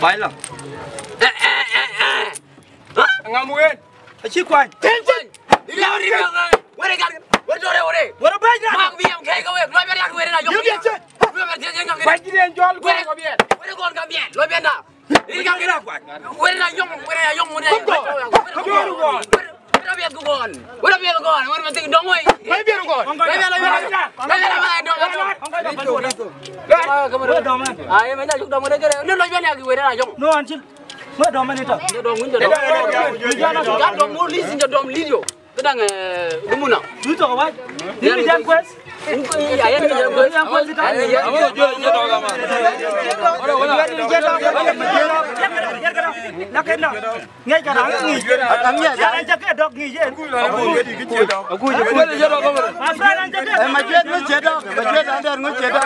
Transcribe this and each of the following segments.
Bai lang. Ngamuin. Achi kwai. Tension. Dia dia. Where kan? Where dore where? Wara bai ra. Mak biam kai ka we. Lo biar yak where na yo. Yo biar che. Lo biar dia yang Bai kan. di den jol go go bien. Where gon ka bien. Lo biar na. Ini kan Kira kwai. Where na yong where na yong where. Kom go. Kom go. Where biar ku gon. Where biar ku gon. Where mesti dong oi. Bai biar go. Lo biar lo biar. Lo biar apa dong. Wara do man. Ai mấy nhà chụp đồng ở đây cái này, nó nói bên này cái quê này chụp. No anjil. Wara do man ita. Nó đồng nguyên đồng. Nó nó chụp đồng mua lý xin cho đồng lý rồi. Cái đang đúng không nào? Du to bai. Ni mi jan quest. Cũng cái ai anh cái quê Jan quest ita. Ai ya. ngay cả đó nghỉ thằng nhẹ ra anh cái đọc nghỉ chứ cái mà chết nó chết đâu mà chết nó chết đâu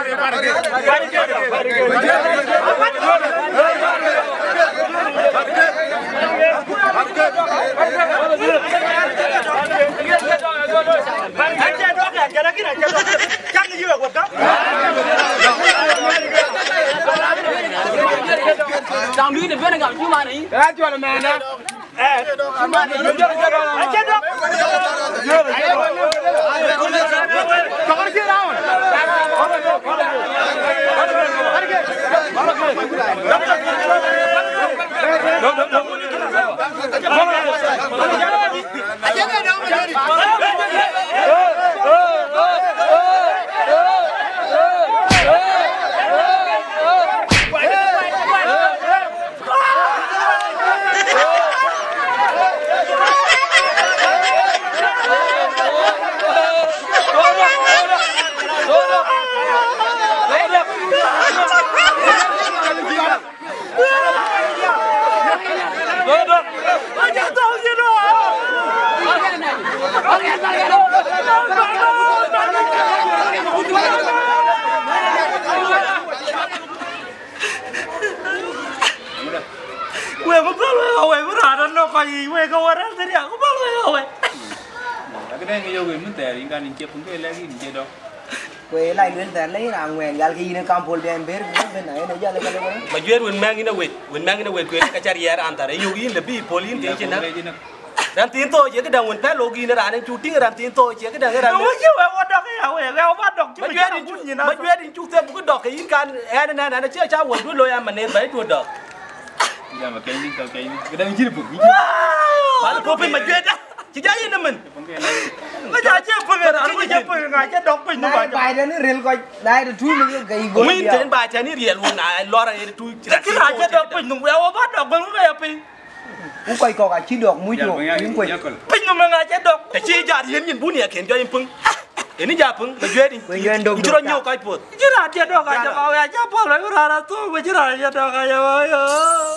anh chết đó là chết đó cái này chết đó chắc cái gì vậy quật đó Đồng lý thì bên này gặp chứ mà này. anh chết đó Jangan kira lawan. Jangan kali, gue kau orang tadi aku balu ya, gue. người muốn tè thì cái mình chia cũng cái lấy cái mình chia đâu. Quê lại lên tàn lấy là nguyện gal cái nó cam phol bên bên bên này nó giờ lại cái đó ma jwer wen mangi na wet wen mangi na wet kwen ka char yer antare yu yin le bi polin chứ nó ran tin to je ka dang wen pa logi na ran chu ting ran tin to je ka dang ran Gue kêu gue dok ya, gue gue bắt dok chưa din được chu nhìn ma jwer din chu te bu dok yin kan en na na che cha won du lo ya manen bai du dok giờ mà cái đi cái cái cái đây chỉ được bụng ba ko pe ma jwer da chi ja yin na men không cái này Nó chả chưa phương rồi, anh chưa phương rồi, chứ đọc bình nó này bảo bài đó nó real coi. Này là chui mình cái gỗ min ten ba cha ni riel won a lo ra tu Cái chứ đọc bình nó gue bắt đọc bình nó cái bình. cũng quay cò cả chi được mũi chuột những cái quỷ Bình nó mà chứ đọc. te chi yin bu ni ken jo yin pung eni ja pung ma jwer din Wen jwer dok chi ro dok nyo ta. kai pot Chứ là chứ đọc cái cho bao ya, chứ bao cái ra tôi, chứ là chứ đọc cái ya,